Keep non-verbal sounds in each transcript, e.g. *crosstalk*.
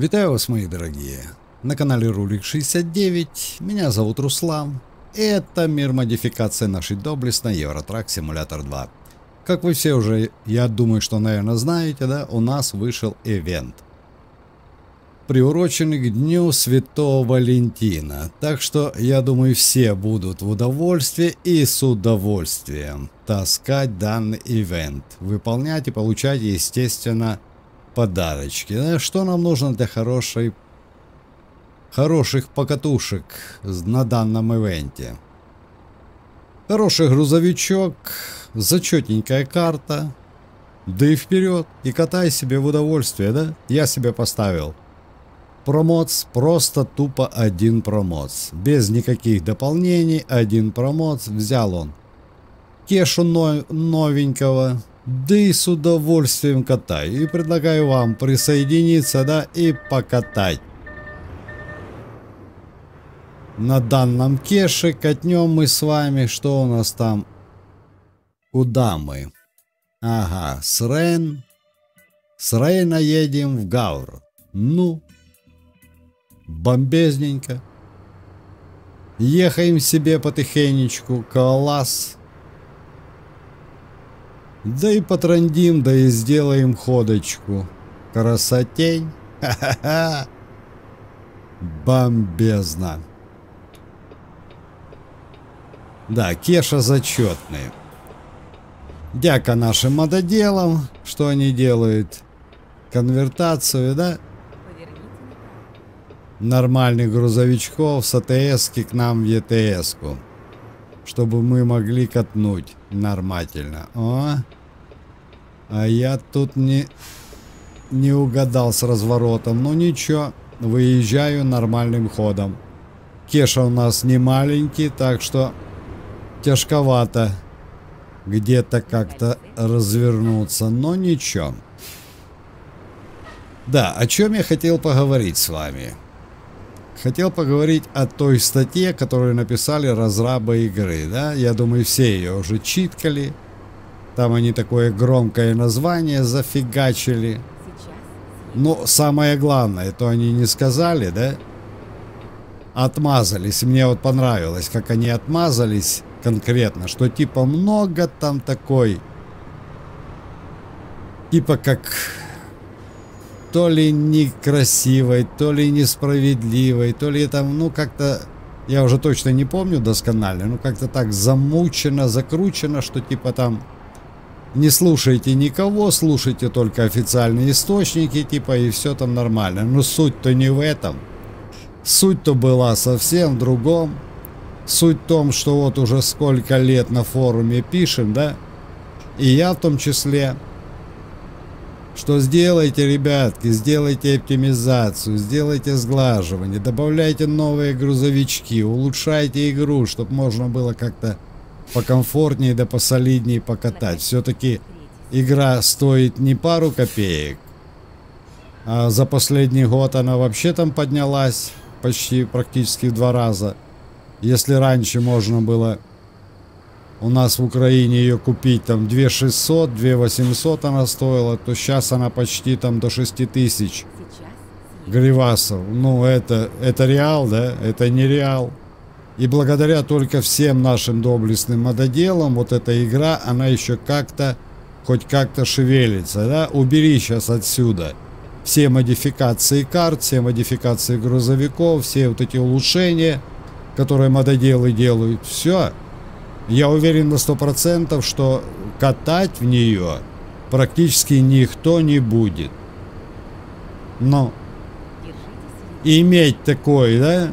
Витаю вас, мои дорогие. На канале Рулик 69. Меня зовут Руслан. Это мир модификации нашей доблестной Евротрак Симулятор 2. Как вы все уже, я думаю, что, наверное, знаете, да, у нас вышел ивент. Приуроченный к Дню Святого Валентина. Так что, я думаю, все будут в удовольствии и с удовольствием таскать данный ивент. Выполнять и получать, естественно, подарочки. Что нам нужно для хорошей хороших покатушек на данном ивенте? Хороший грузовичок, зачетненькая карта. Да и вперед, и катай себе в удовольствие, да? Я себе поставил. Промоц, просто тупо один промоц. Без никаких дополнений, один промоц. Взял он кешу новенького, да и с удовольствием катаю. И предлагаю вам присоединиться, да, и покатать. На данном кеше катнем мы с вами. Что у нас там? Куда мы? Ага, с Рейн. С Рейна едем в Гаур. Ну, бомбезненько. Ехаем себе потихонечку. Класс. Да и потрандим, да и сделаем ходочку. Красотень. Ха-ха-ха. Бомбезно. Да, Кеша зачетный. Дяка нашим мододелам, что они делают. Конвертацию, да? Нормальных грузовичков с АТС к нам в ЕТС-ку чтобы мы могли катнуть нормально. О, а я тут не, не угадал с разворотом. Ну ничего, выезжаю нормальным ходом. Кеша у нас не маленький, так что тяжковато где-то как-то развернуться, но ничего. Да, о чем я хотел поговорить с вами. Хотел поговорить о той статье, которую написали разрабы игры, да? Я думаю, все ее уже читкали. Там они такое громкое название зафигачили. Но самое главное, то они не сказали, да? Отмазались. Мне вот понравилось, как они отмазались конкретно, что типа много там такой, типа как то ли некрасивой, то ли несправедливой, то ли там, ну, как-то, я уже точно не помню досконально, ну, как-то так замучено, закручено, что типа там не слушайте никого, слушайте только официальные источники, типа, и все там нормально. Но суть-то не в этом. Суть-то была совсем в другом. Суть в том, что вот уже сколько лет на форуме пишем, да, и я в том числе, что сделайте, ребятки, сделайте оптимизацию, сделайте сглаживание, добавляйте новые грузовички, улучшайте игру, чтобы можно было как-то покомфортнее да посолиднее покатать. Все-таки игра стоит не пару копеек, а за последний год она вообще там поднялась почти практически в два раза. Если раньше можно было у нас в Украине ее купить там 2 600, 2 800 она стоила, то сейчас она почти там до 6 тысяч гривасов. Ну, это, это реал, да? Это не реал. И благодаря только всем нашим доблестным мододелам, вот эта игра, она еще как-то, хоть как-то шевелится, да? Убери сейчас отсюда все модификации карт, все модификации грузовиков, все вот эти улучшения, которые мододелы делают. Все. Я уверен на сто процентов, что катать в нее практически никто не будет. Но иметь такое, да?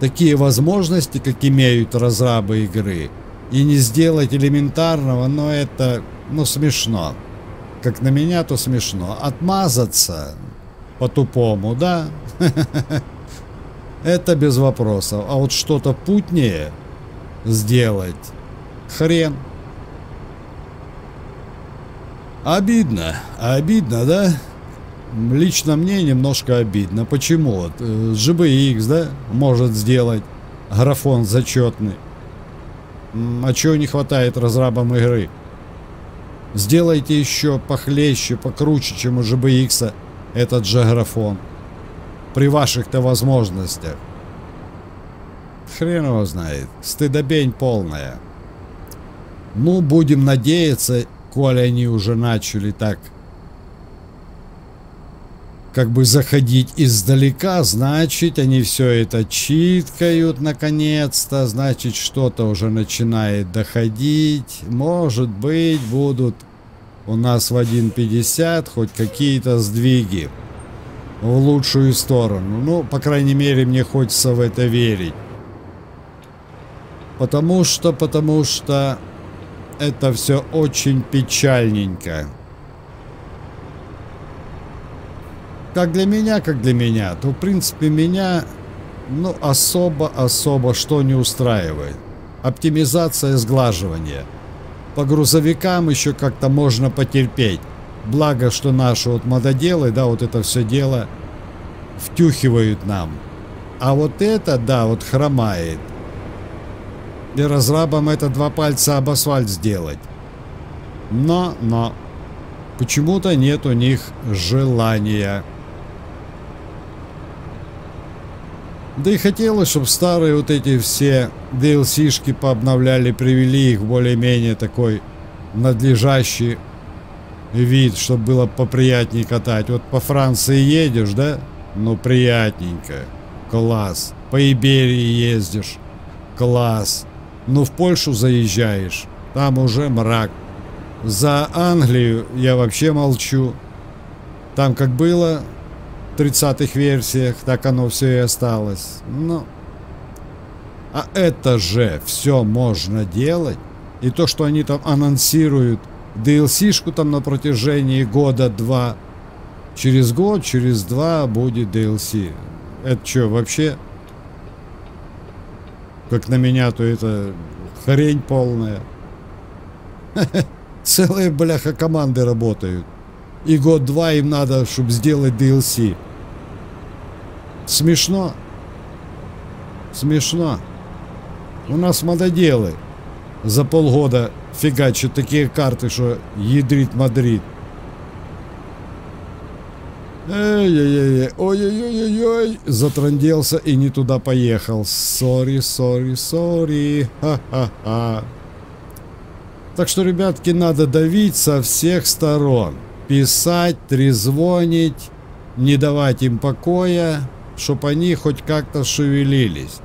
Такие возможности, как имеют разрабы игры, и не сделать элементарного, но это, ну, смешно. Как на меня, то смешно. Отмазаться по-тупому, да? *laughs* Это без вопросов. А вот что-то путнее сделать. Хрен. Обидно. Обидно, да? Лично мне немножко обидно. Почему? Вот, э, GBX, да, может сделать графон зачетный. А чего не хватает разрабам игры? Сделайте еще похлеще, покруче, чем у GBX. этот же графон. При ваших-то возможностях. Хрен его знает. Стыдобень полная. Ну, будем надеяться, коли они уже начали так как бы заходить издалека, значит, они все это читкают наконец-то, значит, что-то уже начинает доходить. Может быть, будут у нас в 1.50 хоть какие-то сдвиги в лучшую сторону. Ну, по крайней мере, мне хочется в это верить. Потому что, потому что это все очень печальненько. Как для меня, как для меня, то в принципе меня ну особо-особо что не устраивает. Оптимизация сглаживания. По грузовикам еще как-то можно потерпеть. Благо, что наши вот мододелы, да, вот это все дело втюхивают нам. А вот это, да, вот хромает. И разрабам это два пальца об асфальт сделать. Но, но, почему-то нет у них желания. Да и хотелось, чтобы старые вот эти все DLC-шки пообновляли, привели их более-менее такой надлежащий вид, чтобы было поприятнее катать. Вот по Франции едешь, да? Ну, приятненько. Класс. По Иберии ездишь. Класс. Ну, в Польшу заезжаешь. Там уже мрак. За Англию я вообще молчу. Там как было в 30-х версиях, так оно все и осталось. Ну, а это же все можно делать. И то, что они там анонсируют DLC-шку там на протяжении года-два. Через год, через два будет DLC. Это что, вообще? Как на меня, то это хрень полная. *laughs* Целые, бляха, команды работают. И год-два им надо, чтобы сделать DLC. Смешно. Смешно. У нас мододелы за полгода фигачат такие карты, что ядрит Мадрид. Эй-эй-эй, ой-ой-ой-ой, затранделся и не туда поехал. Sorry, sorry, sorry, ха-ха-ха. Так что, ребятки, надо давить со всех сторон. Писать, трезвонить, не давать им покоя, чтобы они хоть как-то шевелились.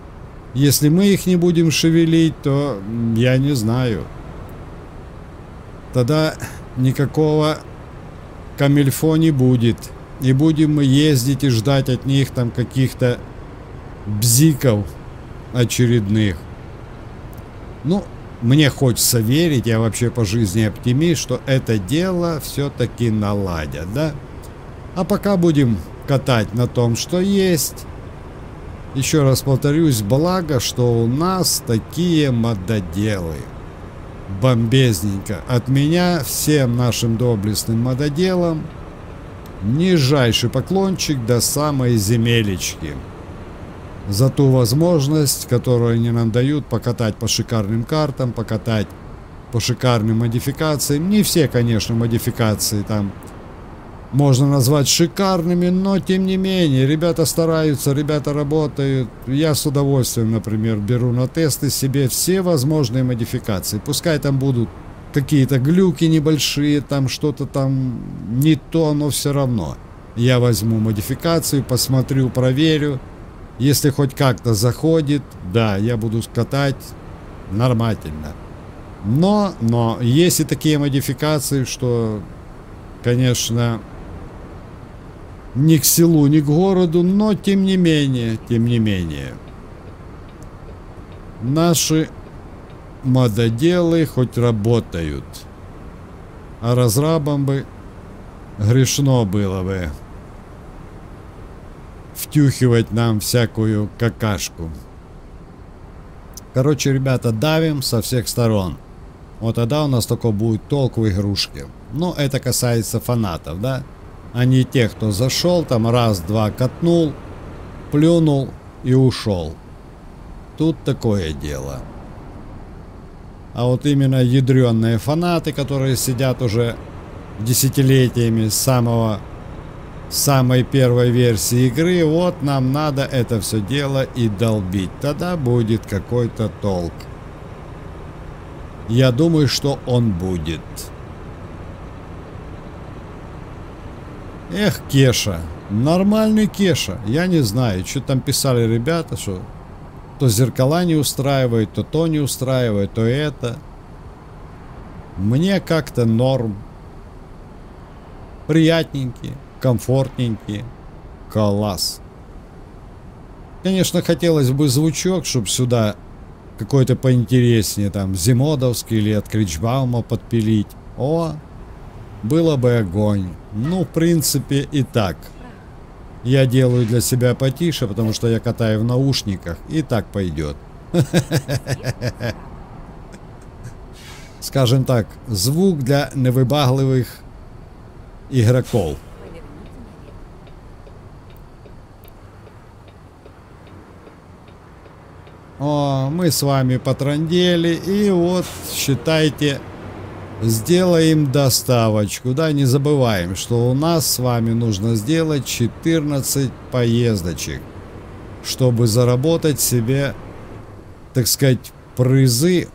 Если мы их не будем шевелить, то я не знаю. Тогда никакого камильфо не будет. И будем мы ездить и ждать от них там каких-то бзиков очередных. Ну, мне хочется верить, я вообще по жизни оптимист, что это дело все-таки наладят, да? А пока будем катать на том, что есть. Еще раз повторюсь, благо, что у нас такие мододелы. Бомбезненько. От меня всем нашим доблестным мододелам нижайший поклончик до самой земелечки. За ту возможность, которую они нам дают покатать по шикарным картам, покатать по шикарным модификациям. Не все, конечно, модификации там можно назвать шикарными, но тем не менее, ребята стараются, ребята работают. Я с удовольствием, например, беру на тесты себе все возможные модификации. Пускай там будут какие-то глюки небольшие, там что-то там не то, но все равно. Я возьму модификацию, посмотрю, проверю. Если хоть как-то заходит, да, я буду катать нормально. Но, но, есть и такие модификации, что, конечно, ни к селу, ни к городу, но тем не менее, тем не менее. Наши мододелы хоть работают. А разрабам бы грешно было бы втюхивать нам всякую какашку. Короче, ребята, давим со всех сторон. Вот тогда у нас только будет толк в игрушке. Но это касается фанатов, да? а не тех, кто зашел, там раз-два катнул, плюнул и ушел. Тут такое дело. А вот именно ядреные фанаты, которые сидят уже десятилетиями с самого самой первой версии игры. Вот нам надо это все дело и долбить. Тогда будет какой-то толк. Я думаю, что он будет. Эх, Кеша. Нормальный Кеша. Я не знаю, что там писали ребята, что то зеркала не устраивает, то то не устраивает, то это. Мне как-то норм. Приятненький, комфортненький. Класс. Конечно, хотелось бы звучок, чтобы сюда какой-то поинтереснее, там, Зимодовский или от Кричбаума подпилить. О, было бы огонь. Ну, в принципе, и так. Я делаю для себя потише, потому что я катаю в наушниках, и так пойдет. Скажем так, звук для невибагливых игроков. О, мы с вами потрандели, и вот, считайте, сделаем доставочку. Да, не забываем, что у нас с вами нужно сделать 14 поездочек, чтобы заработать себе, так сказать, призы.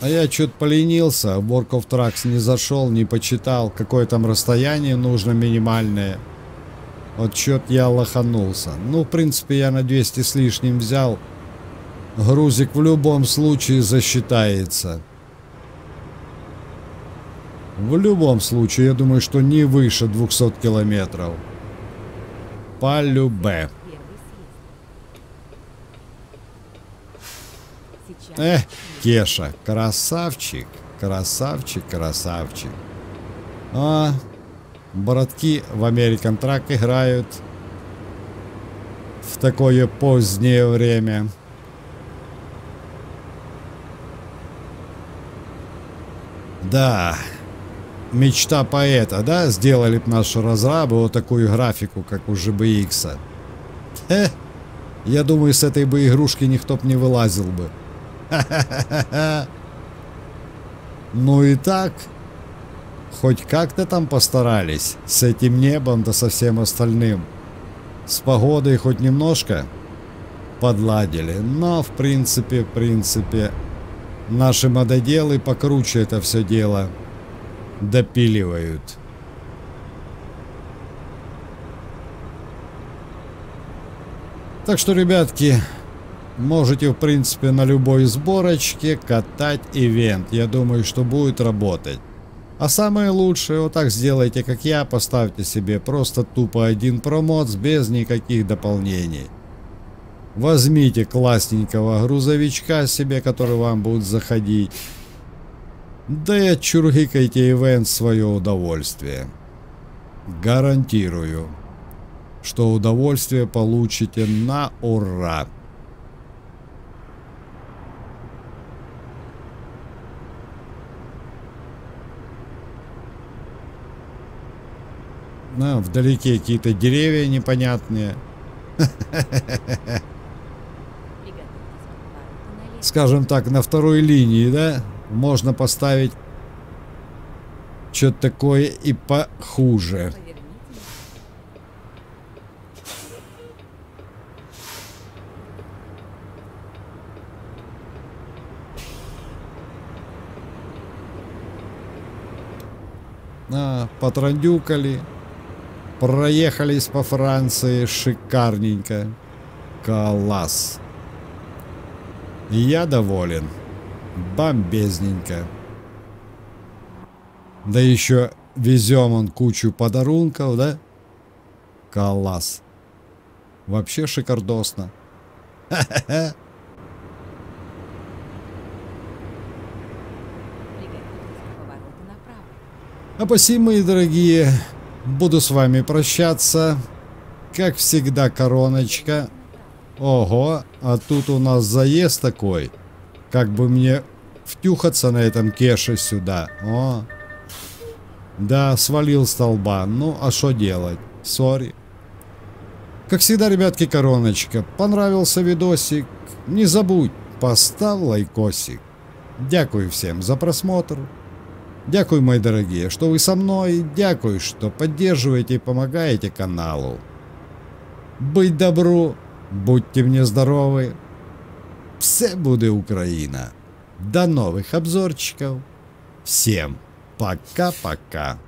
А я что-то поленился, в Work of Trucks не зашел, не почитал, какое там расстояние нужно минимальное. Вот что-то я лоханулся. Ну, в принципе, я на 200 с лишним взял. Грузик в любом случае засчитается. В любом случае, я думаю, что не выше 200 километров. По любе. Эх, Кеша, красавчик, красавчик, красавчик. А, Бородки в American Truck играют в такое позднее время. Да, мечта поэта, да? Сделали бы наши разрабы вот такую графику, как у GBX. Хе, я думаю, с этой бы игрушки никто бы не вылазил бы. Ну и так, Хоть как-то там постарались. С этим небом да со всем остальным. С погодой хоть немножко подладили. Но в принципе, в принципе, наши мододелы покруче это все дело допиливают. Так что, ребятки, можете, в принципе, на любой сборочке катать ивент. Я думаю, что будет работать. А самое лучшее, вот так сделайте, как я, поставьте себе просто тупо один промоц без никаких дополнений. Возьмите классненького грузовичка себе, который вам будет заходить. Да и отчургикайте ивент свое удовольствие. Гарантирую, что удовольствие получите на ура. На, вдалеке какие-то деревья непонятные. *laughs* Скажем так, на второй линии, да? Можно поставить что-то такое и похуже. А, потрандюкали. Проехались по Франции шикарненько. Класс. Я доволен. Бомбезненько. Да еще везем он кучу подарунков, да? Класс. Вообще шикардосно. А посему, мои дорогие, Буду с вами прощаться. Как всегда, короночка. Ого, а тут у нас заезд такой. Как бы мне втюхаться на этом кеше сюда. О. Да, свалил столба. Ну, а что делать? Sorry. Как всегда, ребятки, короночка. Понравился видосик? Не забудь, поставь лайкосик. Дякую всем за просмотр. Дякую, мои дорогие, что вы со мной. Дякую, что поддерживаете и помогаете каналу. Быть добру, будьте мне здоровы. Все буде Україна. До новых обзорчиков. Всем пока-пока.